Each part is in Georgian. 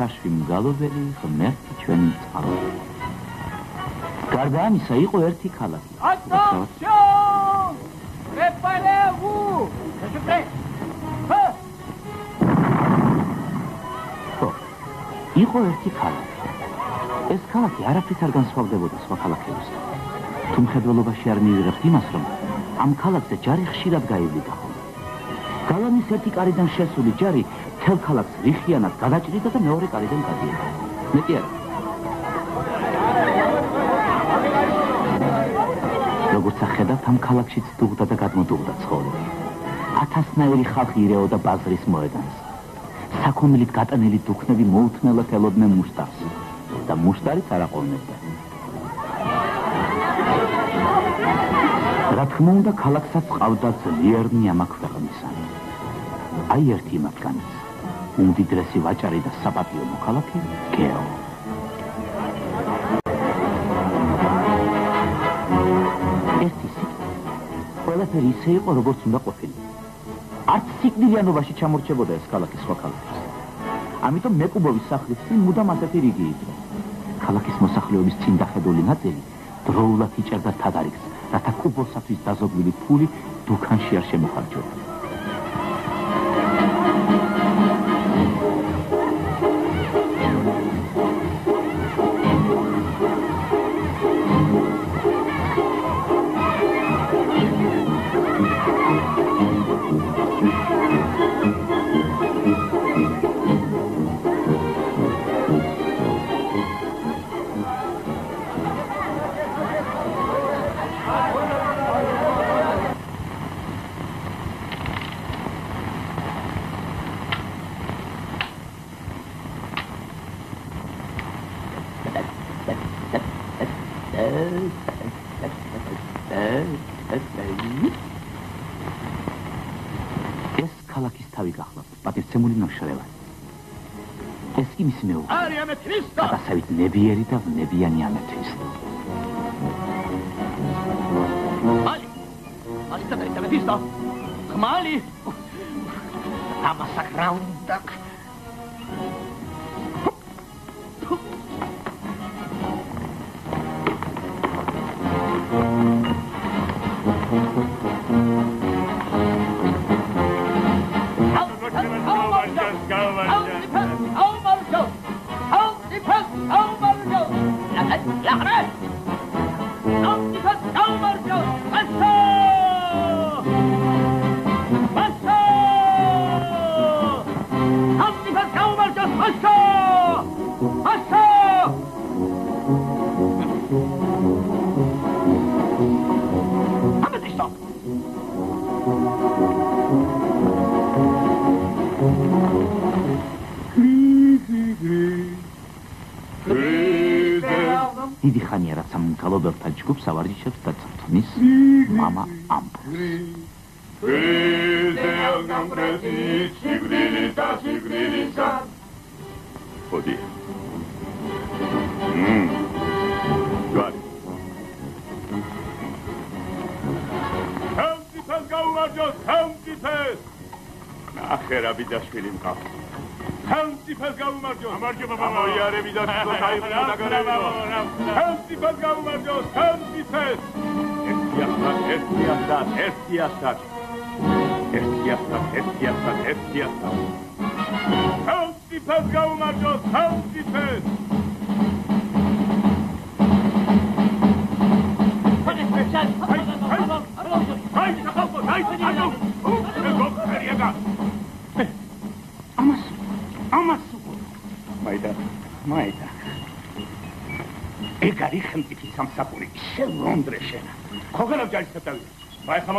იყო შაშვი მგალობელი, ღმერთი ჩვენი წყაროები. გარდა ამისა იყო ერთი ქალაქი. ატოშო! პრეპარევუ! შეშუპრე! იყო ერთი ქალაქი. ეს ქალაქი არაფრით არ განსხვავდებოდა სხვა ქალაქებისგან. თუ მხედველობაში არ მივიღებთ იმას, რომ ამ ქალაქზე ჯარი ხშირად გაივლიდა ხოლმე. გალანის ერთი კარიდან შესული ჯარი თელ ქალაქს რიხიანად გადაჭრიდა და მეორე კარიდან გადიოდა. მეტი არა. როგორც ახედავთ, ამ ქალაქშიც დუღდა და გადმოდუღდა ცხოვრება. ათასნაირი ხალხი ირეოდა ბაზრის მოედანს. საქონლით გატანილი დუქნები მოუთმელად ელოდნენ მუშტარს და მუშტარიც არ აყოლნებდა. რა თქმა უნდა, ქალაქსაც ყავდა ძლიერნი ამა ქვეყნისანი. აი ერთი მათგანიც. უმდიდრესი ვაჭარი და საპატიო მოქალაქე გეო. ერთი ყველაფერი ისე იყო, როგორც უნდა ყოფილიყო. არც სიკვდილიანობაში ჩამორჩებოდა ეს ქალაქი სხვა ქალაქის. ამიტომ მეკუბოვის სახლის წინ მუდამ ასეთი რიგი იყო. ქალაქის მოსახლეობის წინ დახედული ნაწილი დროულად იჭერდა თადარიგს. რათა კუბოსათვის დაზოგვილი ფული დუქანში არ შემოხარჯოთ. ნოშრევა. ეს კი მისი მეუღლე. არი ამეთვისტო. დასავით ნებიერი და ნებიანი ჰამწიფეს გაუმარჯოს. ამარჯობა მამა. მოიარები და თვითონ აიღო დაგარები. ჰამწიფეს გაუმარჯოს, ჰამწიფეს. ერთიასთან, ერთიასთან, ერთიასთან. ერთიასთან, ერთიასთან, ერთიასთან. ჰამწიფეს გაუმარჯოს, ჰამწიფეს. შე ლონდრეშენა ხოგენა ჯალისატავი აი ხა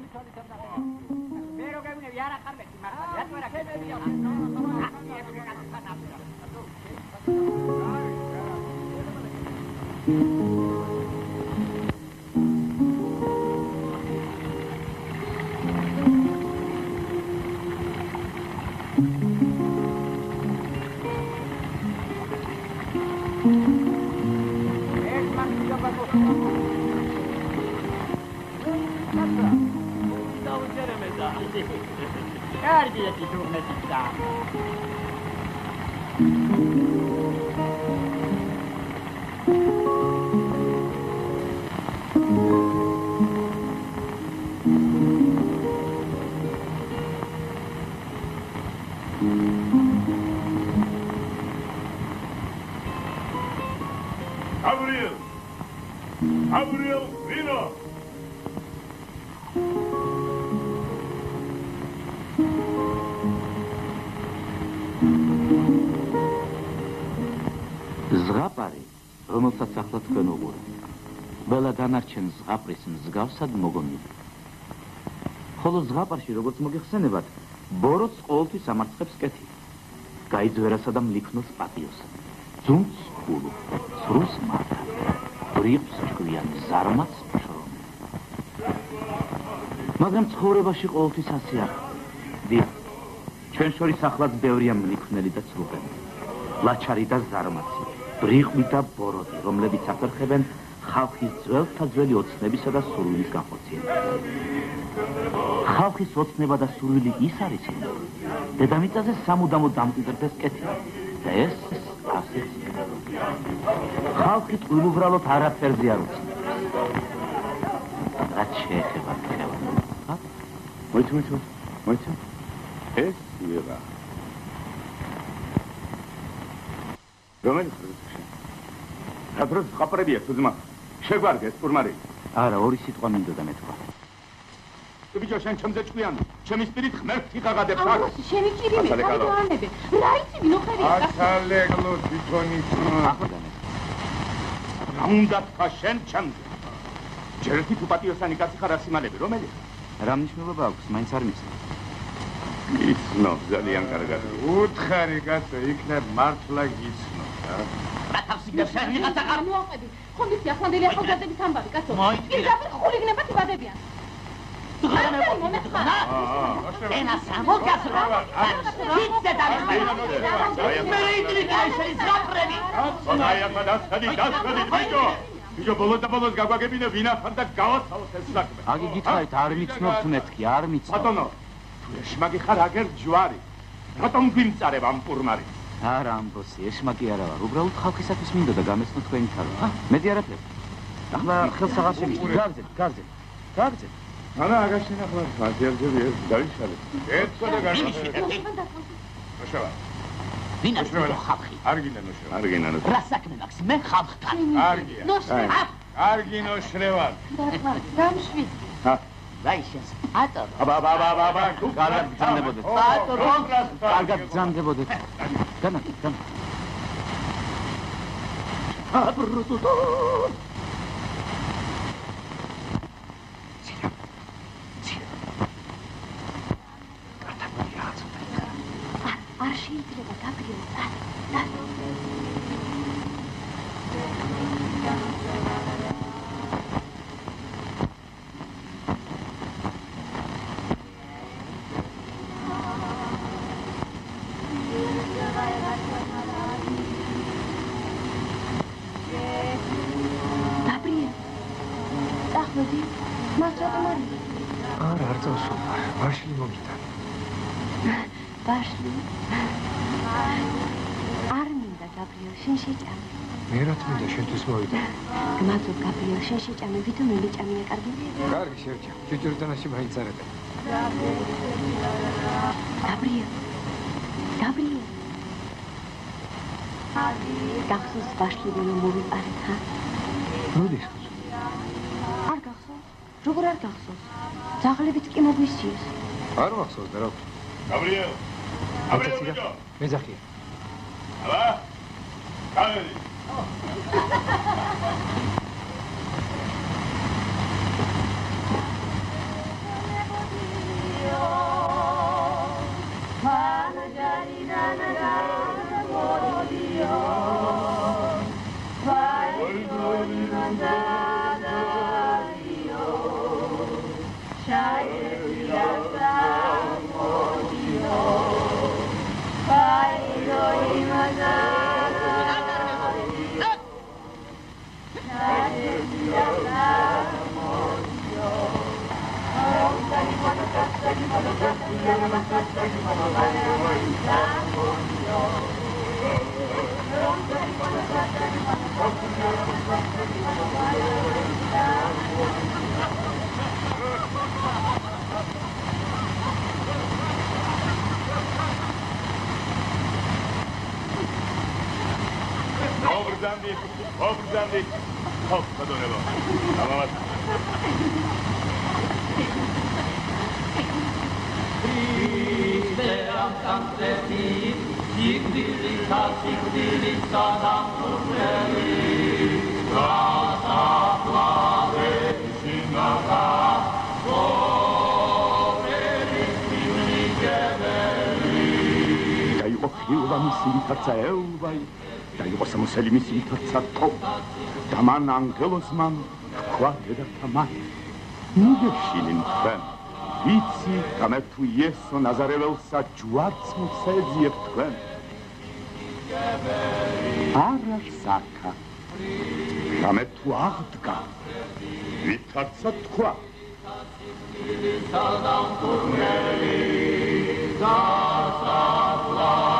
მოუსია კედა შორა შე ლონდრეშენა დეიჯი ამას უყო გაბრიელ გაბრიელ საუზმე საუზმე მე რო გეუბნები არა ხარბეთი მართლა რატო არა ქებებია ეს დანარჩენ ზღაპრის მსგავსად მოგონილი. ხოლო ზღაპარში, როგორც მოგეხსენებათ, ბოროტს ყოველთვის ამარცხებს კეთი. გაიძვერასა და მლიქნოს პატიოს. ძუნც ხულუ, სრუს მართა. ბრიყვს ჭკვიან ზარმაც შრომი. მაგრამ ცხოვრებაში ყოველთვის ასე არ. დიახ. ჩვენ შორის ახლაც ბევრია მლიქნელი და ცრუპები. ლაჩარი და ზარმაცი, ბრიყვი და ბოროტი, რომლებიც აფერხებენ ხალხის ძველთა ძველი ოცნებისა და სურვილის განხორციელებას. ხალხის ოცნება და სურვილი ის არის, რომ დედამიწაზე სამუდამო დამკვიდრდეს კეთი და ეს ასე ხალხი ტყუილუბრალოდ არაფერზე არ უცნობს. რაც შეეხება ხელოვნებას. მოიცა, მოიცა, მოიცა. ეს იღა. რომელი ხარ? საბროს ხაპრებია თუ ძმა. შეგვარგეს პურმარი. არა, ორი სიტყვა მინდოდა მეთქვა. ბიჭო, შენ ჩემზე ჭკვიან. ჩემი სპირით ღმერთს იღაღადებს აქ. ამას შენი ჭირი მე კალო. გავანებე. რა იცი აცალეგლო თვითონი თმა. ახლა რა უნდა თქვა შენ ჩემზე? ჯერ ერთი თუ პატიოსანი კაცი ხარ ასიმალები, რომელი? რა მნიშვნელობა აქვს, მაინც არ მიცნობ. იცნო, ძალიან კარგად. უთხარი კაცო, იქნებ მართლა გიცნო, რა. რა თავსი გაშენ ვიღაცა არ მოაყვები. ხონდის ახლანდელი ახალგაზრდების ამბავი, კაცო. პირდაპირ ხულიგნებად იბადებიან. ღერანებო მომეხმარა. ენა სამოგასრა ვიცე და მე იტრიკა ეს ზაფრები აი ახლა დასადი, დასადი, ბიჭო. ბიჭო, ბოლოს და ბოლოს გაგვაგებინე ვინა ხარ და გავაცალოთ ეს საქმე. აგი გითხარით, არ მიცნობთ მეთქი, არ მიცნობ. ბატონო, თუ ეშმაკი ხარ აგერ ჯვარი. რატომ გვიმწარებ ამ პურმარი? არა, ამბოსი, ეშმაკი არა ვარ. უბრალოდ ხალხისათვის მინდოდა გამეცნო თქვენი თავი. მედი არაფერი. ახლა ხელს აღარ შემიშли. გაგზეთ, გაგზეთ. გაგზეთ. ანა აგაშენა ხარ, მაგერჯები ეს დაიშალე. ერთო და განსახილე. მოშავა. ვინა თვითონ ხალხი არ გინდა ნოშევა. არ გინდა ნოშევა. რა საქმე მაქვს მე ხალხთან არგია. ნოშე. არგი ნოშრევარ. გამშვიდ. რაიშენს ატორო აბა აბა აბა აბა თუ კარგად გძანდებოდეთ. ატორო კარგად გძანდებოდეთ. განა, განა. აბრუტო არ შეიძლება გაბრიო. გაბრიელ. წახვედი. მას რატომ არ არა, არ წავსულვარ. ვაშლი მომიტან. ბაშლი? არ მინდა გაბრიელ, შენ შეჭამე. მე შენთვის მოვიდა. გმადლობ გაბრიელ, შენ შეჭამე, ვითომ მივიჭამია კარგი? კარგი შევჭამ. ჯუჯურდანაში მაინც არ ეტა. გაბრიელ. გაბრიელ. გახსოვს ბაშლი რომ მოვიყარეთ, ხა? მოდის. არ გახსოვს? როგორ არ გახსოვს? ძაღლებიც კი მოგვისიეს. არ მახსოვს და რა გაბრიელ გაბრიელ ბიჭო მეძახია. obrzędy, obrzędy. Hop, pa do nieba. Salamat. Bizleram santresi, yıkdırırsa, çıktırırsa damlumları. Kasapları, şıngata, ochyłam sinka cełbaj, ელვაი დაიყო სამოსელი მისი ვითარცა თო და მან ანგელოს მან თქვა დედათა მან მიგეშინინ თქვენ ვიცი გამერ თუ იესო ნაზარეველსა ჯვარც მცეძიებ თქვენ. არა საკა გამერ თუ აღდგა. ვითარცა თქვა. სადამ თურმელი და ეხლა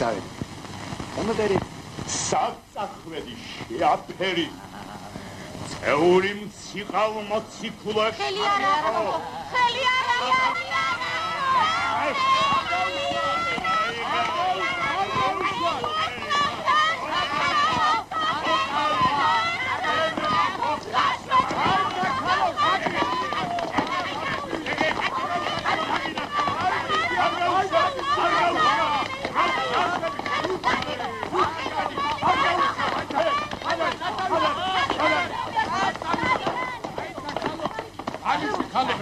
წავედი. გამოდერი. საწახვედი შეაფერი. წეული მციყალ მოციქულა ხელი არა ხელი არა ხალე რა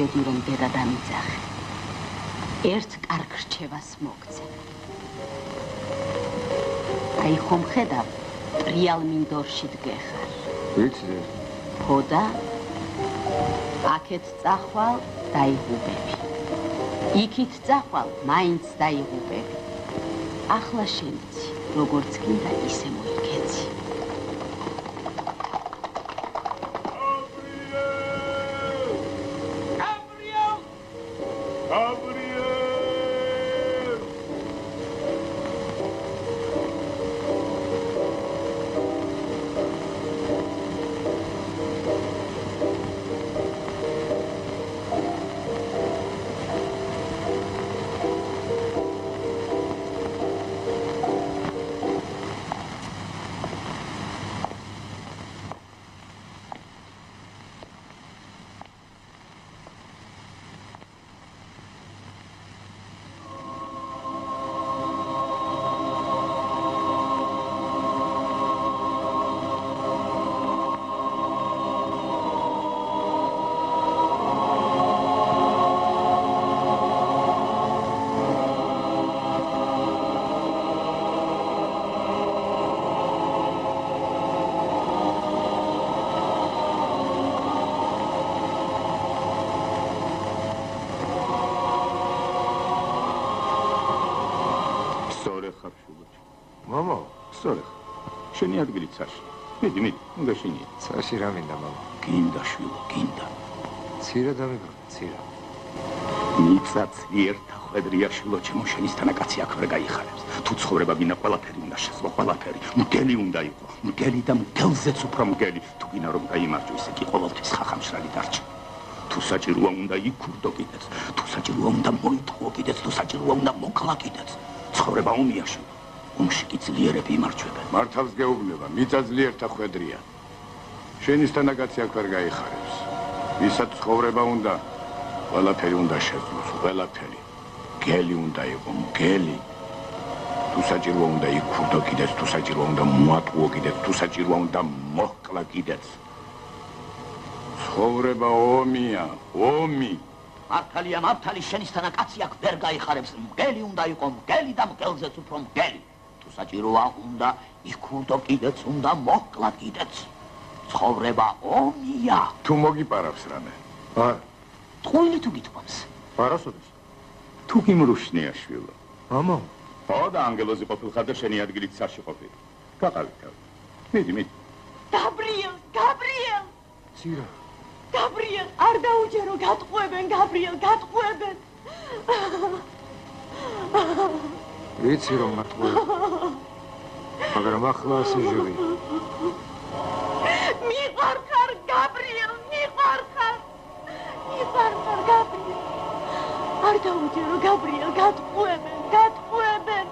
ბედი რომ დედა დამიძახე. ერთ კარგ რჩევას მოგცე. აი ხომ ხედავ ტრიალ მინდორში დგეხარ ვიცი. ხოდა აქეთ წახვალ დაიღუპები იქით წახვალ მაინც დაიღუპები ახლა შემიცი როგორც კიდე ისე მოიქეცი შენი ადგილი ცაში. მიდი, მიდი, უნდა შენი. ცაში რა მინდა მამა? გინდა შულო, გინდა. ცირა დამიგო, ცირა. ნიცა ძლიერთა ხვედრია შულო ჩემო შენისთანა კაცი აქ ვერ გაიხარებს. თუ ცხოვრება გინდა ყველაფერი უნდა შესვა, ყველაფერი. მგელი უნდა იყო. მგელი და მგელზეც უფრო მგელი. თუ გინდა რომ დაიმარჯო, ისე კი ყოველთვის ხახამშრალი დარჩა. თუ საჭიროა უნდა იქურდო კიდეც, თუ საჭიროა უნდა მოიტყო კიდეც, თუ საჭიროა უნდა მოკლა კიდეც. ცხოვრება ომიაში. ომში კი ძლიერები იმარჯვებენ. მართავს გეუბნება, მიწა ძლიერთა ხვედრია. შენისთანა კაცი აქ ვერ გაიხარებს. ვისაც ცხოვრება უნდა, ყველაფერი უნდა შეძლოს, ყველაფერი. გელი უნდა იყო, მგელი. თუ საჭიროა უნდა იქურდო კიდეც, თუ საჭიროა უნდა მოატყუო კიდეც, თუ საჭიროა უნდა მოჰკლა კიდეც. ცხოვრება ომია, ომი. მართალია, მართალი შენისთანა კაცი აქ ვერ გაიხარებს. მგელი უნდა იყო, მგელი და მგელზეც უფრო მგელი. თუ საჭიროა უნდა იქურდო კიდეც, უნდა მოჰკლა კიდეც. ცხოვრება ომია. თუ მოგიპარავს რამე? არ, ტყუილი თუ გითხოვს. პარასოდეს. თუ გიმრუშნია შვილო. მამა, ხო და ანგელოზი ყოფილხარ და შენი ადგილით ცარში ყოფილი. გაყავი თავი. მიდი, მიდი. გაბრიელ, გაბრიელ, ცირა. გაბრიელ, არ დაუჯერო, გატყუებენ, გაბრიელ, გატყუებენ. ვიცი რომ მართლა. მაგრამ ახლა ასე ჟივი. მიყვარხარ, გაბრიელ, მიყვარხარ. მიყვარხარ, გაბრიელ. არ დაუჯერო, გაბრიელ, გატყუებენ, გატყუებენ.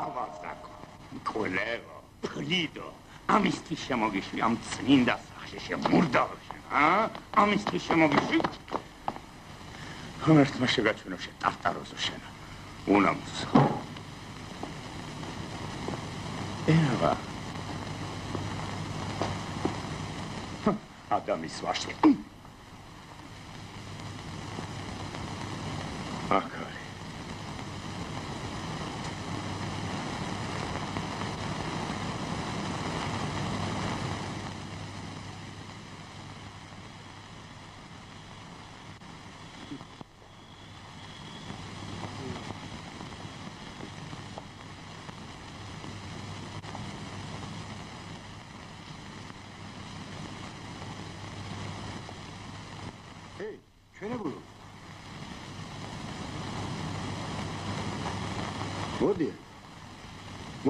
ავაზაკო, კოლერო, ფლიდო, ამისთვის შემოგიშვი ამ წმინდა სახში შემურდავში, ა? ამისთვის შემოგიშვი? ამერთმა შეგაჩვენო შე ტარტაროზო შენა. უნამუს. ევა. ადამის ვაშლი. აკარი.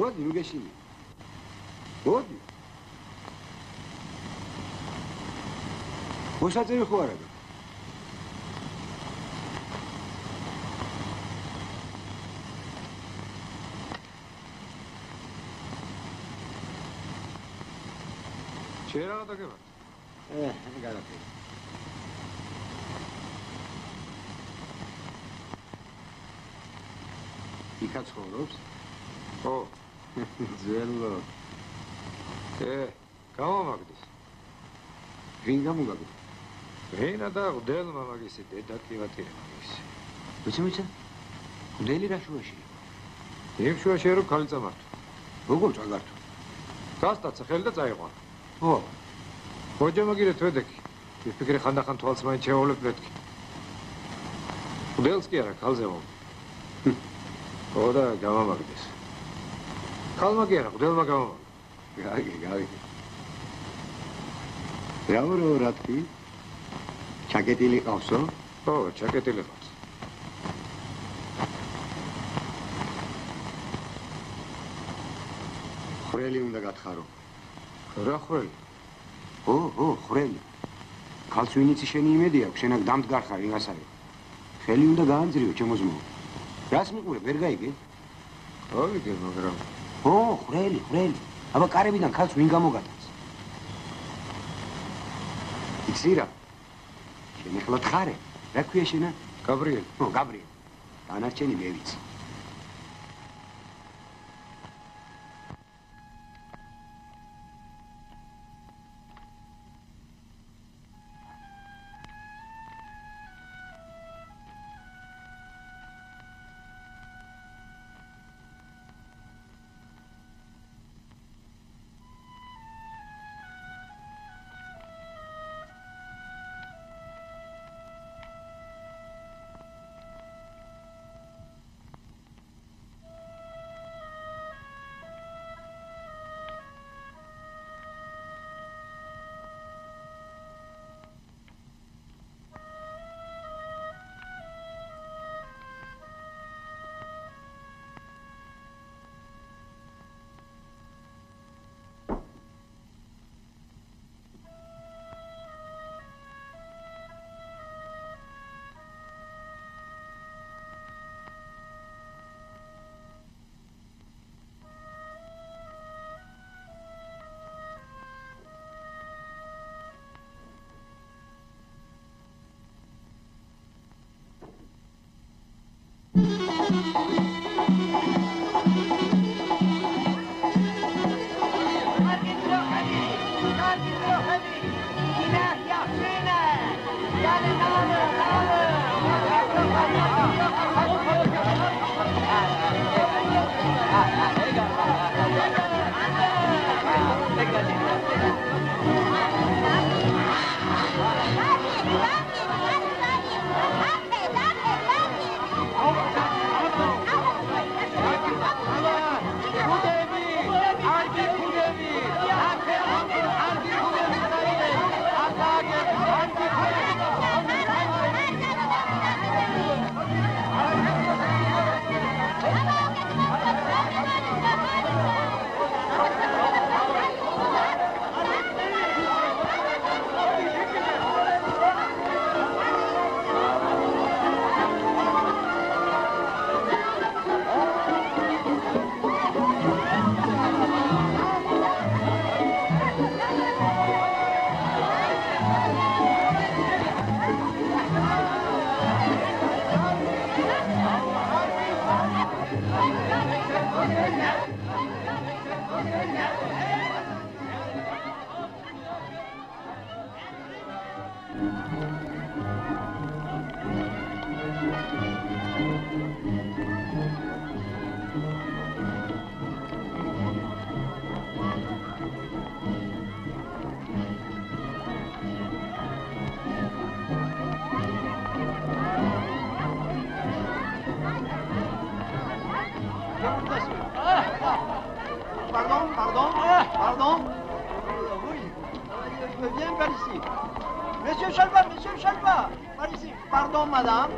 მოდი, ნუ გეშინი. მოდი. მოსაწევი ხო არა? შეიძლება რა დაგება? ე, გარაფერი. იქა ცხოვრობს? ო, ძველო. ე, გამომაგდეს. ვინ გამოგაგდეს? ვინა და უდელმა მაგისი დედა კივატირე მაგისი. ვიცი ვიცი? უდელი რა შუაში? იმ შუაში რო ქალი წამართო. როგორ წაგართო? გასტაცა ხელი და წაიყვა. ო. მოჯამაგირე თვედეკი. ვიფიქრე ხანდახან თვალს მაინც შეავლებ მეთქი. უდელს კი არა, ქალზე მომ. ო და გამამაგდეს. ხალმა კი არა, უდელმა გამამაგდეს. გაიგე, გაიგე. რაურო რა თქვი? ჩაკეტილი ყავსო? ო, ჩაკეტილი ყავს. ხრელი უნდა გათხარო. რა ხრელი? ო, ო, ხრელი. ქალს ვინიცი შენი იმედი აქვს, შენ აქ დამდგარ ხარ იმასარი. ხელი უნდა გაანძრიო, ჩემო ძმო. რას მიყურე, ვერ გაიგე? გავიგე, მაგრამ ო, ხრელი, ხრელი. აბა კარებიდან ქალს ვინ გამოგატანს? იცი რა? შენ ახლა თხარე. რა ქვია შენა? გაბრიელი. ო, გაბრიელი. დანარჩენი მე ვიცი. Pardon, pardon, pardon. Oui, je viens par ici. Monsieur Chalva, monsieur Chalva, par ici. Pardon, madame.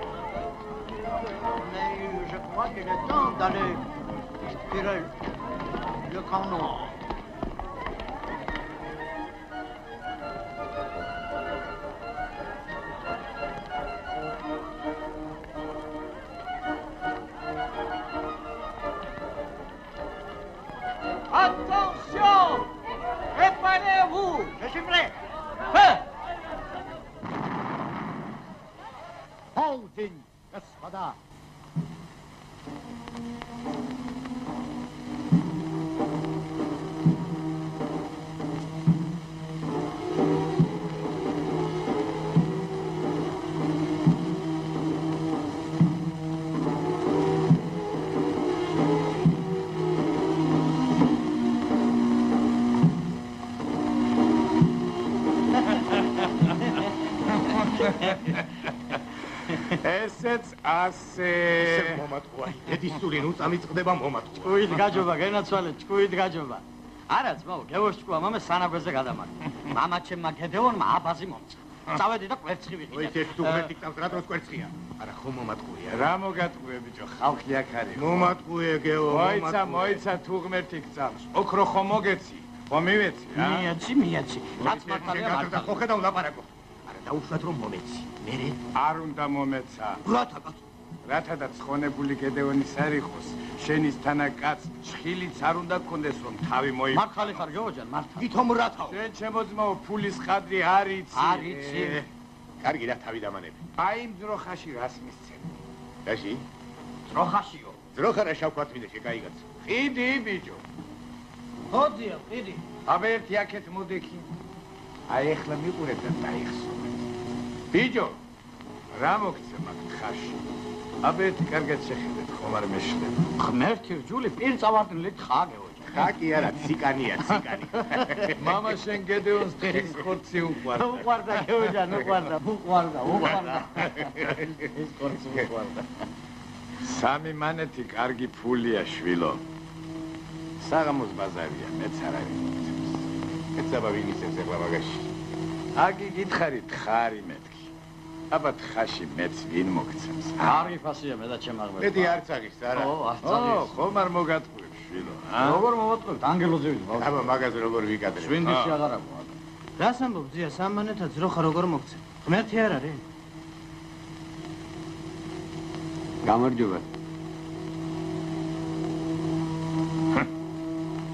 Mais je crois qu'il est temps d'aller tirer le canon. ასე მომატყუა. ედისური ნუ წამიწდება მომატყუა. ჭკუით გაჯობა, გენაცვალე, ჭკუით გაჯობა. არა, ძმაო, გევოშჭკუა, მამა სანაგვეზე გადამართ. მამა ჩემმა გედეონმა აბაზი მომცა. წავედი და კვერცხი ოი ვიყიდე. ეს თუღმეტი წავს რა დროს კვერცხია. არა ხო მომატყუია. რა მოგატყუე ბიჭო ხალხი აქ არის მომატყუე გეო მოიცა მოიცა თუ ღმერთი გწავს ოქრო ხო მოგეცი ხო მივეცი რა მიეცი, მიეცი. რაც მართალია მართალია. ხო ხედავ ლაპარაკო. არა, დაუშვათ რომ მომეცი. მერე არ უნდა მომეცა რათა კაცო. რათადაც ხონებული გედეონის არ იყოს შენის თანა კაც ჩხილიც არ უნდა გქონდეს რომ თავი მოი მართალი ხარ გეოჯან, მართალი. ვითომ რათავ. შენ ჩემოძმაო ფულის ხადრი არ იცი არ იცი. კარგი რა თავი დამანები. აი ძროხაში რას მისცემ დაში? როხაშიო. ძროხარა შავქვათ მინდა შეკაიგაც. ყიდი ბიჭო ხოდია, ყიდი. აბა ერთი აქეთ მოდექი აი ეხლა მიყურეთ და დაიხსო ბიჭო რა მოგცემ აქ ხაში აბა ერთი კარგად შეხედეთ ხომ არ მეშლება ღმერთი ჯული პირ წავარდნილით ხა გეოჯან. ხაკი არა, ციკანია, ციკანი. მამა შენ გედეონს დღის ხორცი უყვარ უყვარდა გეოჯან, უყვარდა, უყვარდა, უყვარდა. ეს კორცი უყვარდა. სამი მანეთი კარგი ფულია შვილო საღამოს ბაზარია მეც არ არის ეცაბა ვინ ისეს ეხლა მაგაში. აგი გითხარით ხარი მეთქი აბა თხაში მეც ვინ მოგცემს კარგი ფასია მე და ჩემ აღმერთება. მეტი არც აღის არა. ო, არ ო წაგის. ხომ არ მოგატყუებ შვილო ა როგორ მოვატყუებთ? ანგელოზე ვიდ. აბა მაგაზე როგორ ვიკადრებ? შვინდიში აღარ აქვს. რას ამბობ ძია სამანეთა ძროხა როგორ მოგცე? ღმერთი არ არის? გამარჯობა.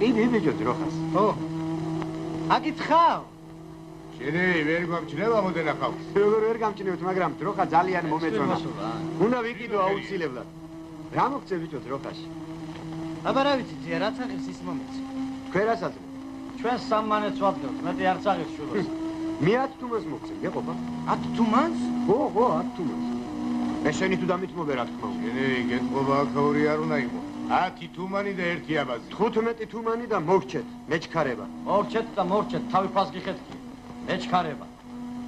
იგი ბიჭო ძროხას. ო. აკითხავ. შენი ვერ გვამჩნევა მოდენა ხალხს. როგორ ვერ გამჩნევთ, მაგრამ ძროხა ძალიან მომეწონა. უნდა ვიკიდო აუცილებლად. რა მოგწე ბიჭო ძროხაში? აბა რა ვიცი ძია რაც აღებს ის მომეც თქვენ რა საძმო? ჩვენ სამმანეთს ვადგავთ მეტი არც აღებს შულოს მე 10 თუმანს მოგწე, გეყოფა? 10 თუმანს? ხო, ხო, 10 თუმანს. ესენი თუ დამითმობე რა თქმა უნდა. ენი გეთყობა აქაური არ უნდა იყო 10 თუმანი და ერთი აბაზი 15 თუმანი და მოგჩეთ, მეჩქარება. მორჩეთ და მორჩეთ თავი ფას გიხეთქი მეჩქარება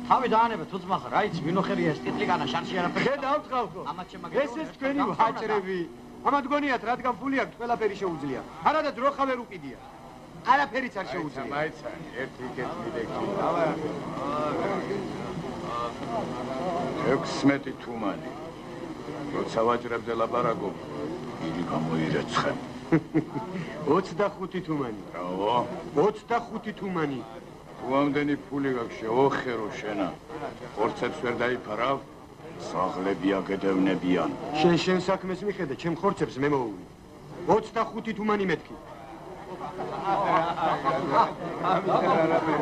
თავი დაანებე თუ ძმა ხარ რაიც ვინოხერია ეს ტიტლიკანა შანში არაფერი შედავთ ხალხო. ამათ შემაგე ეს ეს თქვენი ვაჭრები. ამათ გონიათ რადგან ფული აქვს, ყველაფერი შეუძლია. არა და დროხა ვერ უკიდია. არაფერიც არ შეუძლია. მაიცა ერთი კეთილი ლექი 16 თუმანი როცა ვაჭრებზე ლაპარაკობ იგი გამოირეცხე 25 თუმანი. ბრავო 25 თუმანი. თუ ამდენი ფული გაქვს შეოხერო შენა ხორცებს ვერ დაიფარავ სახლები აგედევნებიან შენ შენ საქმეს მიხედე, ჩემ ხორცებს მე მოუვი. 25 თუმანი მეთქი. ოცდაათი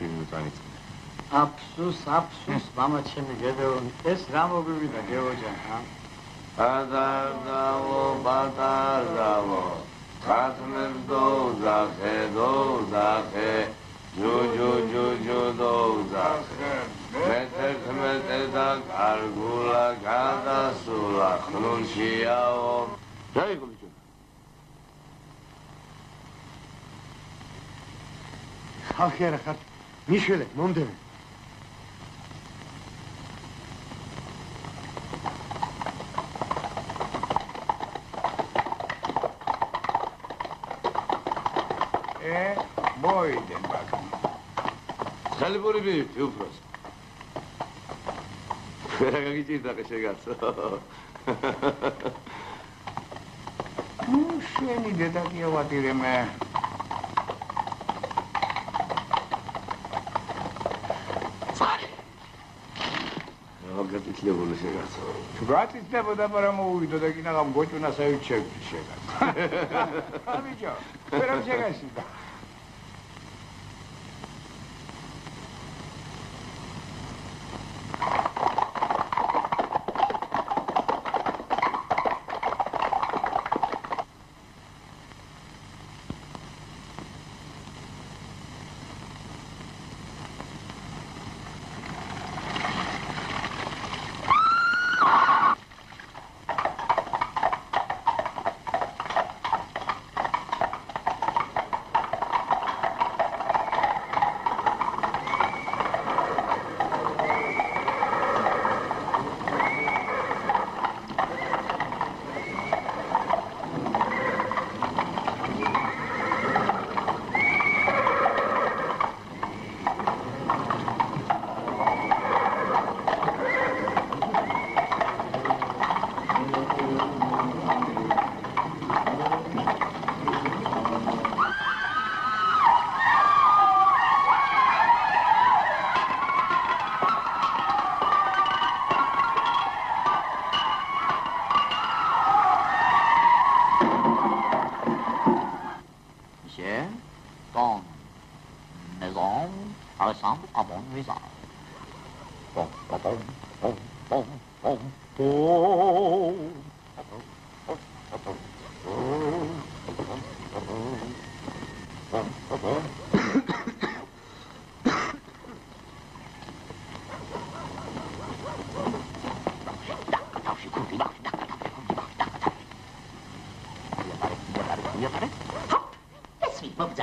სოშვი მიწვანი აფსუს აფსუს მამა ჩემი გედეონი ეს რა მოგივიდა გეოჯან ა ბადარდავო ბადარდავო ხათმებ დოუზახე დოუზახე ჯუ ჯუ ჯუ ჯუ დოუზახე მეთერთმეტე და კარგულა გადასულა ხნუშიაო რა იყო ბიჭო? ხალხი არა ხარ. მიშველე, მომდევნე. ე მოიდენ ბაკი ხელბური მივიწი უფროს. რა გაგიჭირდა შეგაცო. ნუ შენი დედა გიავატირე მე რა გაგიჭირებული შეგაცო თუ გაწიწდებოდა მაგრამ მოუვიდო და კიდე ამ გოჭუნას აიჩევდი შეგაცო ამიჯო ვერა შეგასიდა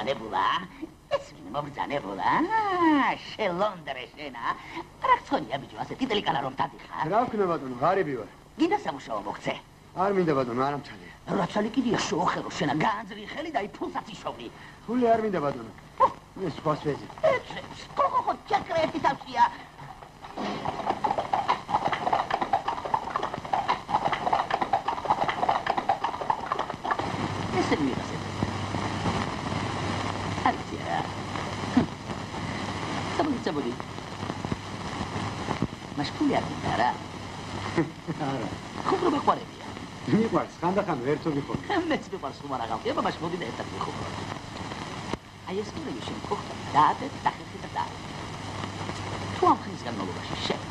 ესმით მობძანებულა ესმით მობძანებულა შელონდრე შენა. რა ხონია ბიჭო ასე ტიტელი კალა რომ დადიხარ? რა ვქნა ბატონო ღარიბი ვარ. გინდა სამუშაო მოგცე. არ მინდა ბატონო არ ამჩალია რა ცალი კიდია შოხერო შენა განძრი ხელი და აი ფულსაც იშოვნი ფული არ მინდა ბატონო. ეს სხვას ვეძი ხო ხო ხო ჩაკრეთი თავშია მიყვარს, ხანდახან ვერც მიხორ. მეც მიყვარს ხუმარაღამ. ე მამაში მოდი და ერთად მიხორ. აი ეს კურები შენ კოხტა დაადე და ხერხი და დაადე. თუ ამ ხნის განმავლობაში შენ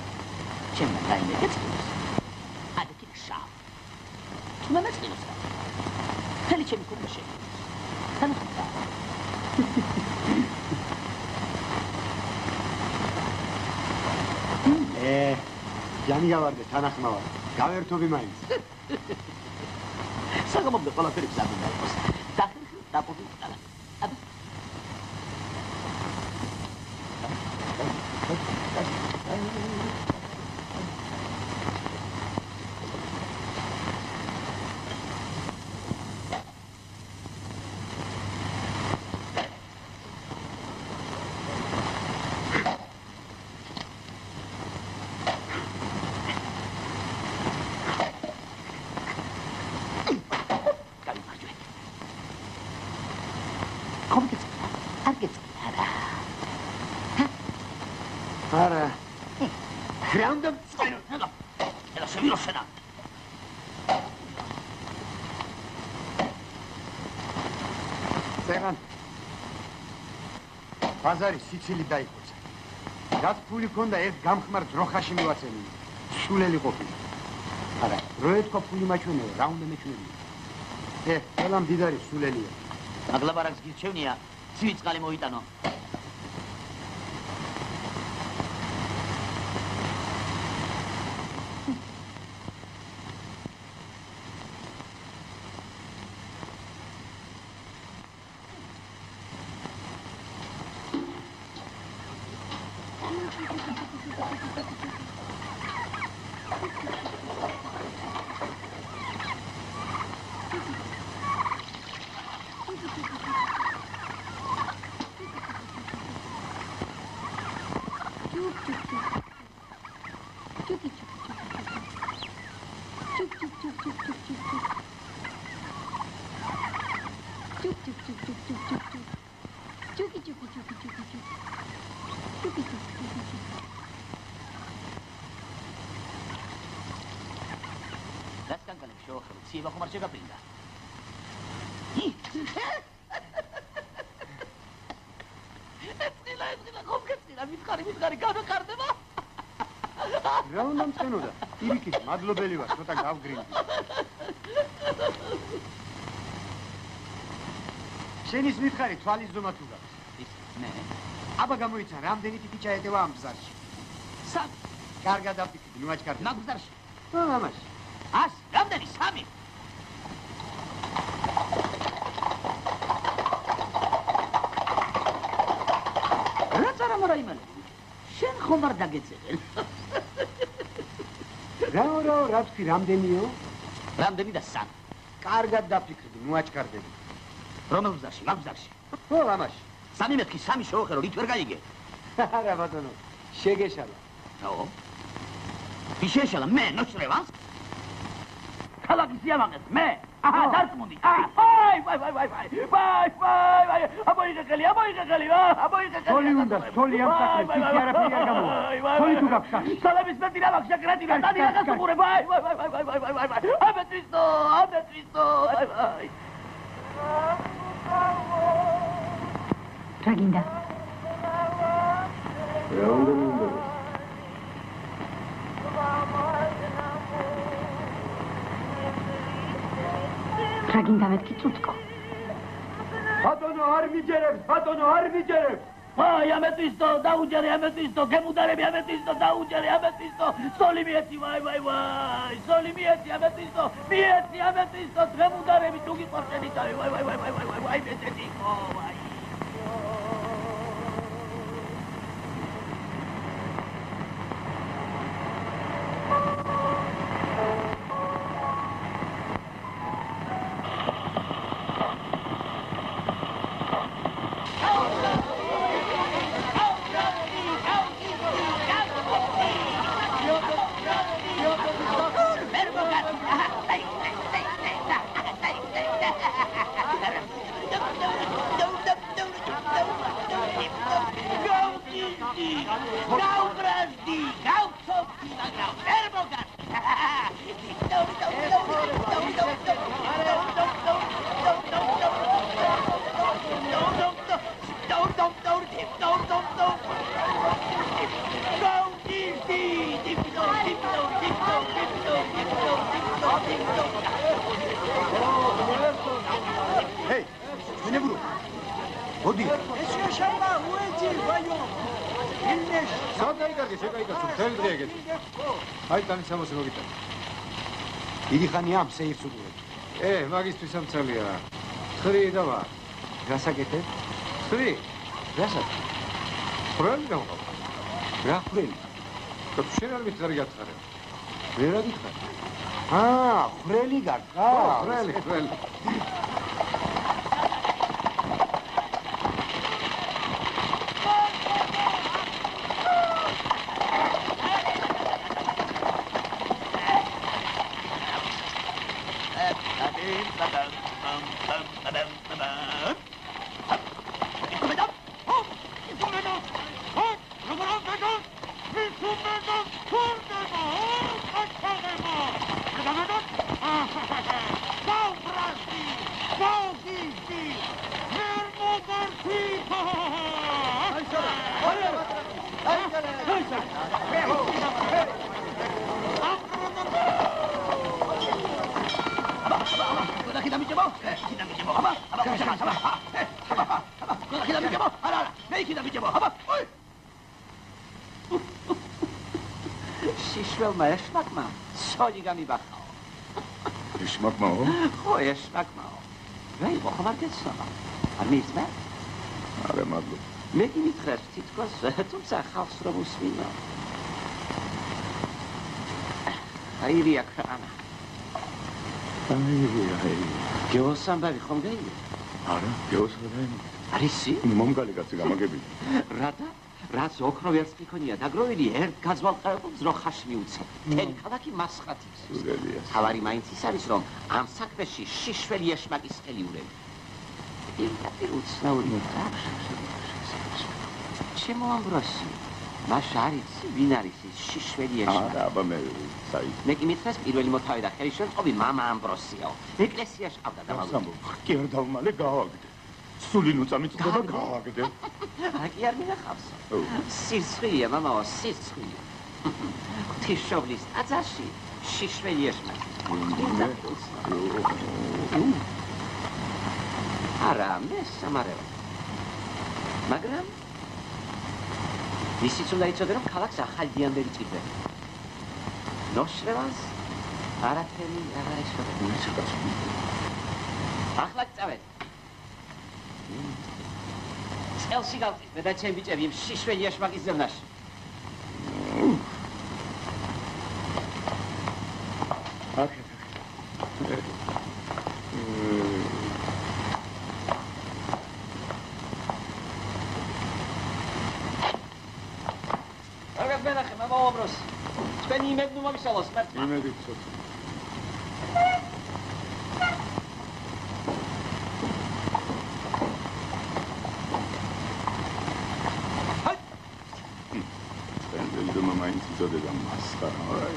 ჩემ რაიმე გეწყობს. ადეკი შა. თუ მე მეწყობს. მთელი ჩემი კურბა შენ. თან ხარ. ე ჯანი გავარდე თანახმავა გავერთობი მაინც حاجة ما بنقرا كده سعد الله ზეგან ბაზარი სიცილი დაიქოცა რაც ფული ქონდა ერთ გამხმარ ძროხაში მივაცემი შულელი ყოფილი. არა რო ეთქვა ფული მაჩვენეო რა უნდა მეჩვენებინა ე ყველა მდიდარი სულელია. აგლაბარაკს გირჩევნია ცივი წყალი მოიტანო ციება ხომ არ შეგაპრინდა ეცდილა ეცდილა ხომ გეცდილა მითხარი მითხარი განვაკარდება რა უნდა მწყენოდა ირიკი მადლობელი ვარ ცოტა გავგრინდი. შენის მითხარი თვალის ზომა თუ გაქვს ის მე? აბა გამოიცა რამდენი ტიპი ჩაეტევა ამ ბზარში? სამ კარგად აფიქრდი ნუ აჩქარდი მაგბზარში ო მამაში ხარჯი რამდენიო? რამდენი და სამ. კარგად დაფიქრდი, მოაჩქარდები. რომელ გზაში? მაგ გზაში. ხო, ამაში. სამი მეთქი, სამი შევხერო, რით ვერ გაიგე. არა ბატონო, შეგეშალა. ო. შეგეშალა მე, ნოშრევანს? ქალაქი სიამაყეს მე. აჰა დარწმუნდი აი აი ვაი ვაი ვაი ვაი ვაი ვაი ვაი აბოიგაკელი აბოიგაკელი აბოიგაკელი სოლი უნდა სოლი ამ საქმეს არაფერი არ გამოვა სოლი თუ გაქვს სახში სალების მეტი რა მაქვს შეკრატი და დადი რა გასუყურე ვაი ვაი ვაი ვაი ვაი ვაი ვაი ვაი აბე ტვისტო აბე ტვისტო ვაი ვაი რა გინდა რამდენი უნდა რა გინდა მეთქი წუთკო ბატონო არ მიჯერებს ბატონო არ მიჯერებს აი ამეთვისო დაუჯერე ამეთვისო გემუდარები ამეთვისო დაუჯერე ამეთვისო სოლი მიეცი ვაი ვაი ვაი სოლი მიეცი ამეთვისო მიეცი ამეთვისო გემუდარები თუ გიყვარდები ვაი ვაი ვაი ვაი ვაი ვაი ვაი მეცეთი ხო ვაი 300 მოგიტანე. დიდი ხანი ამ სეიფს უყურებ. ე, მაგისთვის ამცალია. ხრი დავა. გასაკეთებ? ხრი? გასაკეთებ. ხვრელი გამყავ. რა ხვრელი? შენ არ ვიცი რა გითხარე. ვერა გითხარ. აა, ხვრელი გაკა. ხვრელი, ხვრელი. შიშველმა ეშმაკმა სოლი გამიბახა. ისმაკმაო ხო, ეშმაკმა. რა იყო ხომ არ გეცნობა? არ მისმა? არა მადლობა მე კი მითხრას თითქოს თუმცა ხალხს რომ უსმინო. აირია ქანა. აირია აი გეოს ამბავი ხომ გაიგე? არა გეოსრაინი არისი? მომგალი კაცი გამაგები რადა? რაც ოქრო ვერც მიქონია დაგროვილი ერთ გაძვალყარებულს რო ხაში მიუცე. თელი ქალაქი მასხათის. სულელია თავარი მაინც ის არის რომ ამ საქმეში შიშველი ეშმაკის ხელი ურევი. პირდაპირ უცნაური რა. ჩემო ამბროსი. მას არის ვინ არის ის შიშველი ეშმაკი? არა აბა მე საი მე კი მითხრას პირველი მოთავე და ხელი შემწყობი მამა ამბროსიო. ეკლესიაში ყავდა დამალული. გასამბობ კი არ დავმალე გავაგდე სული ნუცა მიწდება გავაგდე რა კი არ მინახავს? ო. სირცხვილია, მამაო, სირცხვილია. ღვთისმშობლის ტაძარში შიშველი ეშმაკი. არა, მე სამარევა. მაგრამ ისიც უნდა იცოდე, რომ ქალაქს ახალი დიანდერი ჭირდება. ნოშრევანს არაფერი აღარ ეშოთა. ახლა წავედ. წელში გავწით მე და ჩემ ბიჭები იმ შიშველი ეშმაკის ზევნაში. რაღაც მენახე, მამაო ამბროს. თქვენი იმედი ნუ მომიშალოს, მერტმა. იმედი ცოტა პენდელმა მაინც იწოდება მასხარა აი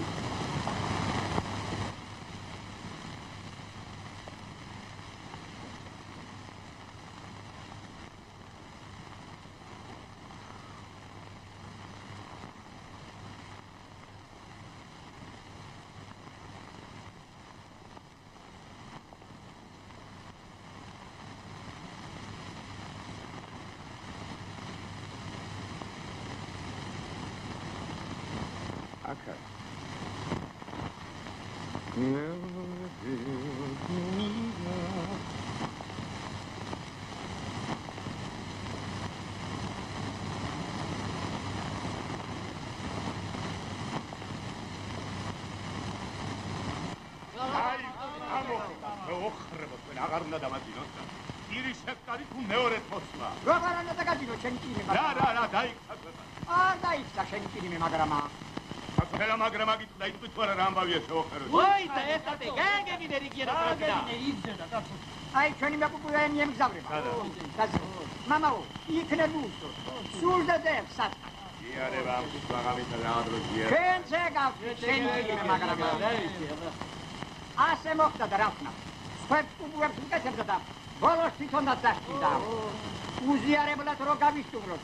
აქ არის. მეოხრება თქვენ აღარ უნდა დამაძინოთ. ირი შეფკარი თუ მეორე თოსლა. როგორ უნდა დაგაჯინო ჩემი კინე? რა რა რა დაიქცა თქვენ. არ დაიქცა ჩემი კინე, მაგრამა. აფერა მაგრამა გითხდა იტყვი თუ არა რა ამბავია შეოხერო. ვაი და ესტატე განგები დერიგიერა პროგრამა. იძედა კაცო. აი ჩვენი მეკუპურა მიემგზავრება. კაცო. მამაო, იქნებ უსო. სულ და დევსად. იარება ამ სვაღავით რაოდროშია. ჩვენ ზეგავ შენი კინე, მაგრამა. ასე მოხდა და რა ვქნა. სხვებს კუბუებს უკეთებდა და ბოლოს თვითონაც დაშკიდა. უზიარებლად რო გავისტუმროთ.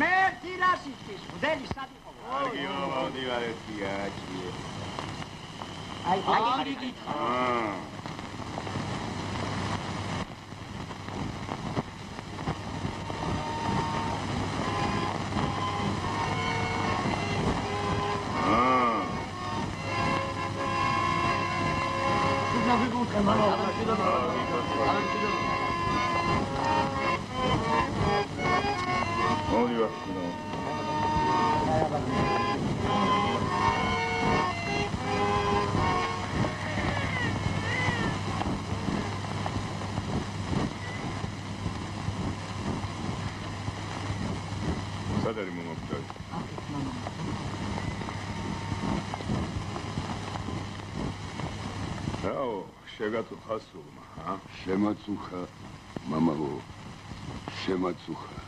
მე თირასისთვის ვდელი სად იყო? კარგიო, მოდივარეთია, ჭიე. აი, აი, აა. აა. მოდივარეთია. სად არის მომაკვდარი? რაო, შეგაწუხა სულმა, ა? შემაწუხა, მამაო, შემაწუხა.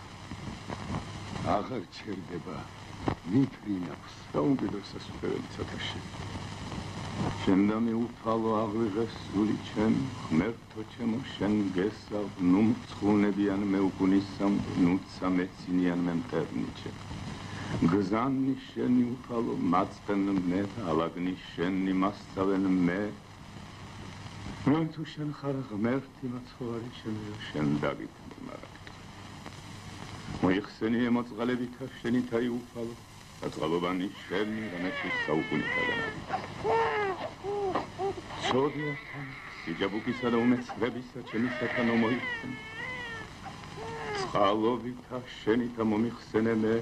აღარ ჩერდება, მიფრინავს. დაუნკიდო სასუქებელი ცოტაში. შენ და მე უფალო აღვიღეს სული ჩემ, ღმერთო ჩემო შენ გესავ, ნუ მცხუნებიან მე უკუნისამ, ნუ სამეცინიან მე მტერნიჩე. გზანი შენი უფალო მაწტენ მე, ალაგნი შენი მასწავენ მე. მე თუ შენ ხარ ღმერთი მაცხოვარი შენი შენ დაგიქმნი მარაკ. მოიხსენი ემოწყალებითა შენი თაი უფალო. აწყალობანი შენი რამეთის საუკუნეთაგან. სოდიათან სიჯაბუკისა და უმეცრებისა ჩემი სათანო მოიხსენ. წყალობითა შენი და მომიხსენე მე.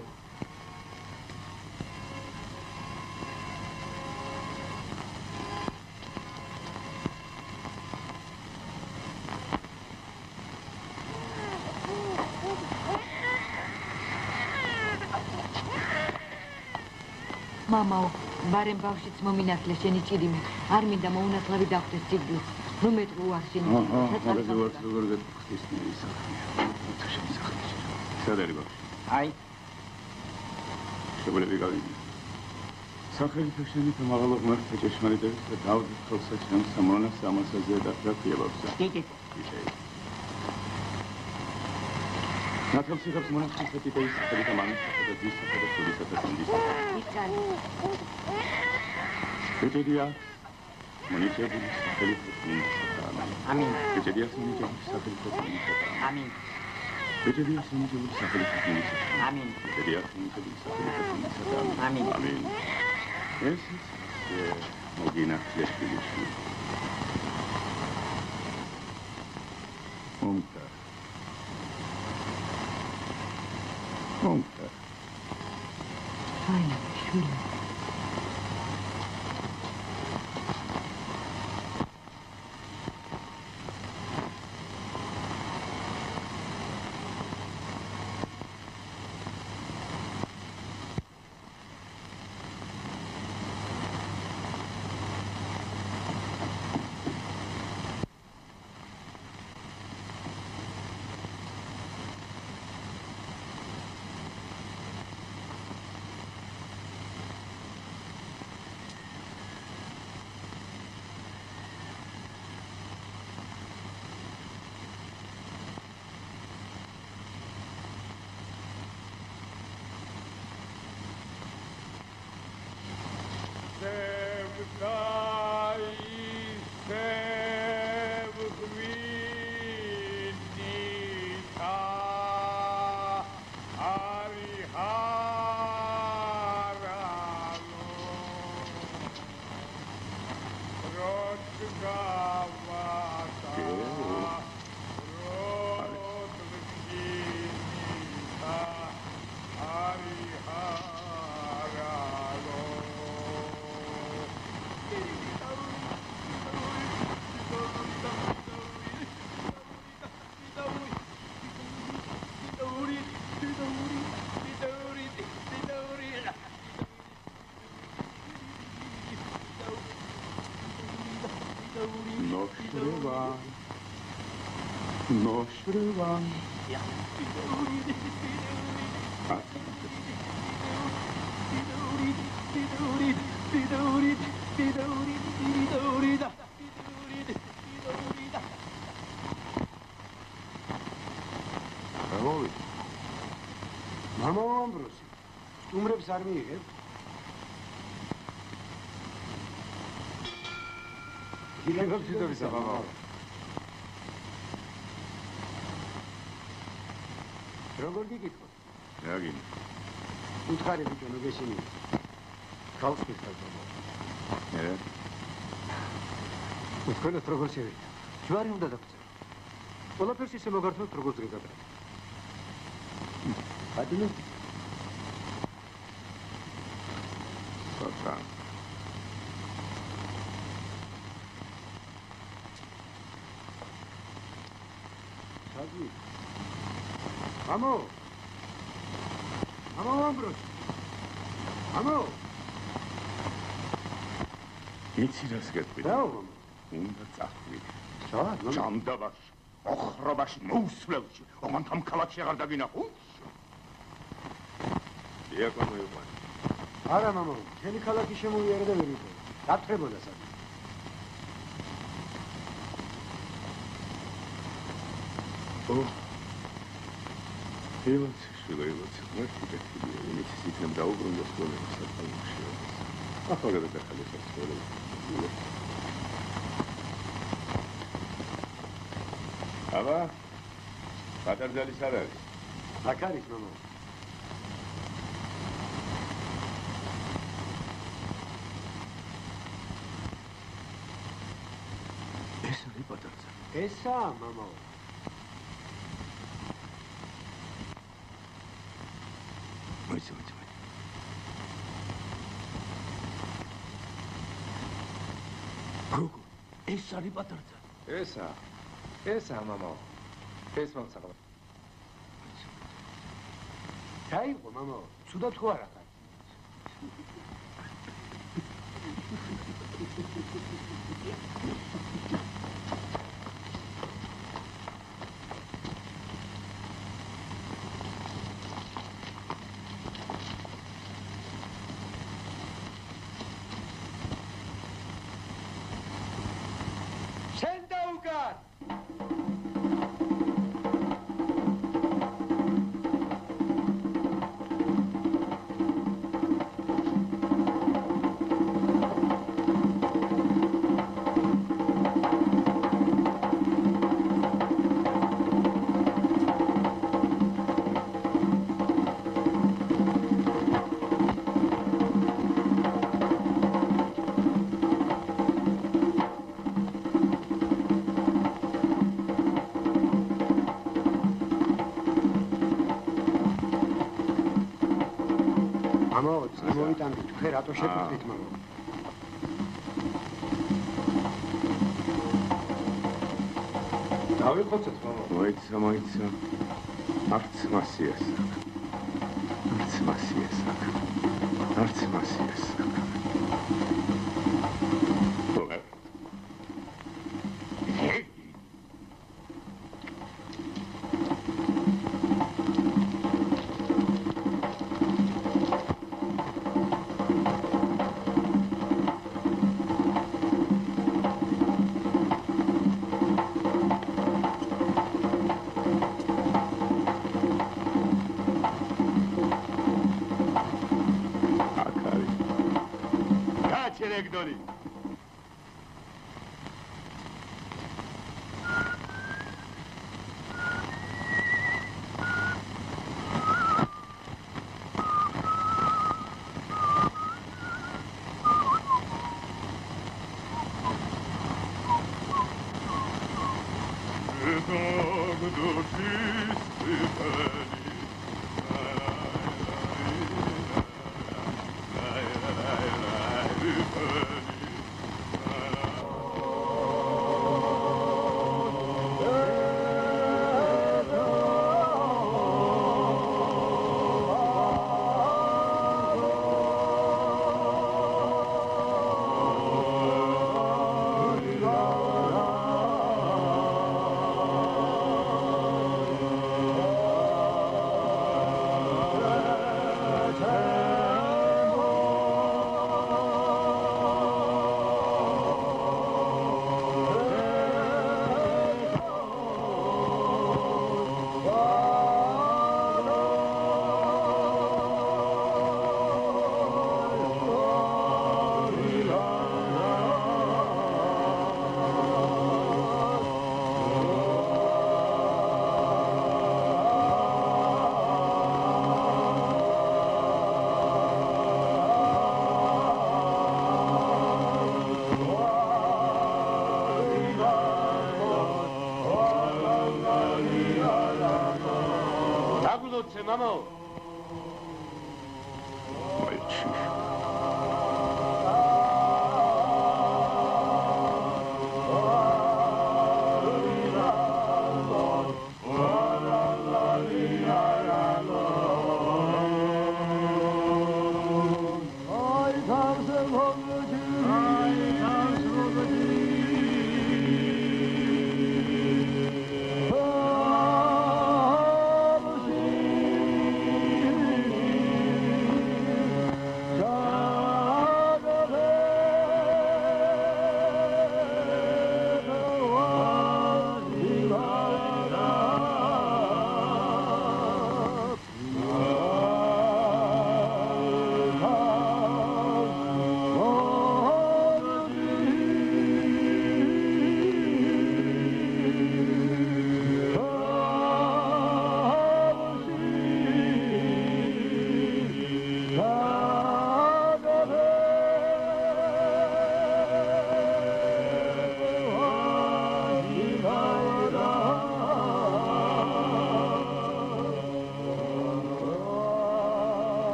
მამაო, ბარემ ბავშვიც მომინახლე შენი ჭირიმე. არ მინდა მოუნათლავი დახვდეს ციგბილს. რომ მეტყვი უარშენი. აჰა, მაგაზე ვარ როგორ გეტყვის ისახია. თუ შენ სახლის. სად არის ბავშვი? აი, შეგვიძლია გავიგე. სახელით შენი და მაღალო ღმერთთა ჭეშმარიტებით და დავდით ხოლსა ჩემს სამონას ამასაზე და რა ქვია ბავშვი? დიდი. ნათელს იღებს მონახის ეტიტეის სახელი და მამის სახელი და ძის სახელი და სულის სახელი და დის სახელი. იცანი. ეტიტეა მონიჩებული სახელი დის სახელი. ამინ. ეტიტეა მონიჩებული სახელი დის სახელი. ამინ. ეტიტეა მონიჩებული სახელი დის სახელი. ამინ. ეტიტეა მონიჩებული სახელი დის სახელი. ამინ. ამინ. ეს მოგინახეს ფილში. მომკა. მომკა. აი, შვილი. Yes. ნოშრევა გამოვიდე. მამა ამბროსი, სტუმრებს არ მიიღებ? გილენგო ციტობისა მამა. როგორ გიკითხო? რა გინდა? უთხარი ბიჭო, ნუ გესინი. ხალხს მამა. მე თქვენს როგორ შევიდა? ჯვარი უნდა დაგწერო. ყველაფერს ისე მოგართმევთ როგორც გეკადრა. ადინო ხოთა სადი მამო იცი რას გეტყვი? მამა? უნდა წახვიდე. სად მამა? ჭამდაბაში, ოხრობაში, მოუსვლელში, ოღონდ ამ ქალაქში აღარ დაგინახო. დიაკონო იყვან. არა მამა, მთელი ქალაქი შემოვიარა და ვერ იყო. დათრებოდა სად? ო. ევაც, შვილო, ევაც, მერტი კეთილია, იმით ისიქნებ დაუბრუნდეს გოლები საფალში. ახლა გადაგახალე საფალში. აბა, პატარძალის არ არის. აქ არის მამა. ეს არის პატარძალი. ესაა მამა. მოიცა, მოიცა. გოგო, ეს არის პატარძალი. ესა ესა მამა ეს მომსახურე დაიღო მამა, ცუდად ხო არა თქვენ რატო შეკუთხით მამა? დავიხოცეთ მამა მოიცა, მოიცა. არც მასიას. არც მასიას. არც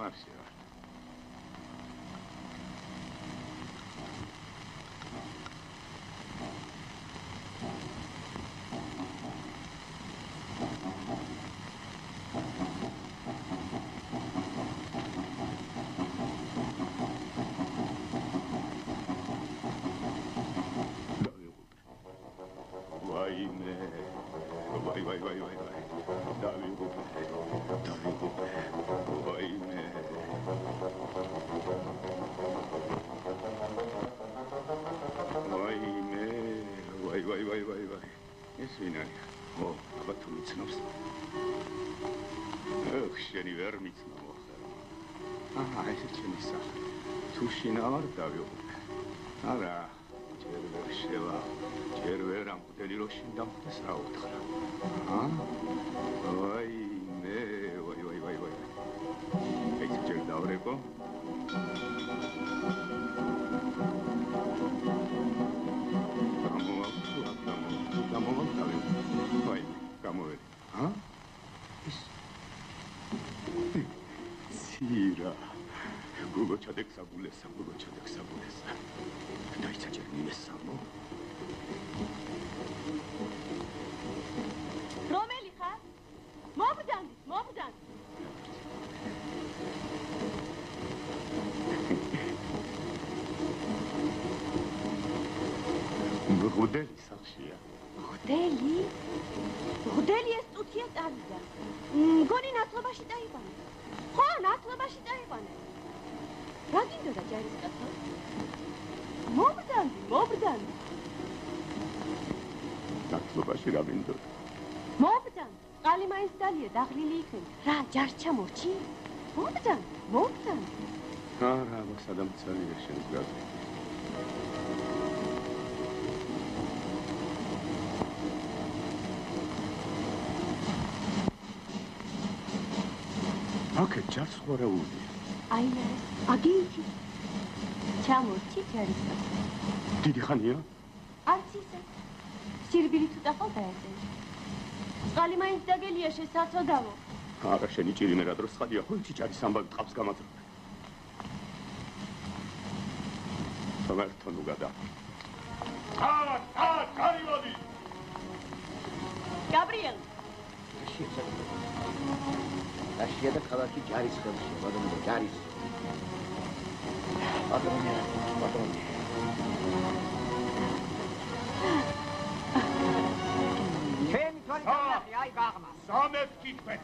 სიზმარში ვარ. ეს ვინ არის ო აბა თუ მიცნობს? ეხ შენი ვერ მიცნო მოხდა. აჰა ეს ჩემი სახე თუ შინავარ დავიღუპე. არა ჯერ ვერ შევა ჯერ ვერ ამხდელი რო შინ დამხდეს რა უთხრა. ა ვაიმე ვაი ვაი ვაი ვაი. ეს ჯერ დავრეკო სახშია ღდელი? ღდელი ეს წუთია წავიდა. მგონი ნათლობაში დაიყვანა. ხო, ნათლობაში დაიყვანა. რა გინდოდა ჯარისკაცო? მოგდანდი, მოგდანდი. ნათლობაში რა მინდოდა მოგდანდი. ყალი მაინც დალია დაღლილი იქნება. რა, ჯარს ჩამორჩი? მოგდანდი, მოგდანდი. არა მოსადამცალია შენს გაზრი ჯარცხვარაული. აინა, აგიჩი. ჩამორჩი ჯარისკა. დიდი ხანია? არც ისე. სირბილი თუ დახვალდა ესე. წყალი მაინც დაგელია შესაძოდავო. არა, შენი ჭირი მე რადრო წყალია, ხოიჩი ჯარის ამბავი ტყავს გამაძრა. სამართონ უგადა. არა, არა, კარიბადი. გაბრიელი გაბრიელ, რაშია და ქალაქი ჯარის ხელში, ბატონო, ჯარის. ბატონო, ბატონო. ჩემი თვალი გამნახი, აი გაღმა. სამეთ კითხვე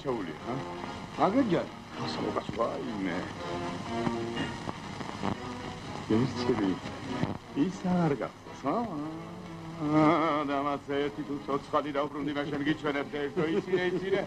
მოქცეული, ჰა? აგაჯარ, გასაუკაცვა იმე. ერთილი ის არ გახსოვს, ჰა? და მას ერთი თუ ცოცხალი დაუბრუნდი, მაშინ გიჩვენებთ ერთო ისინე ისინე.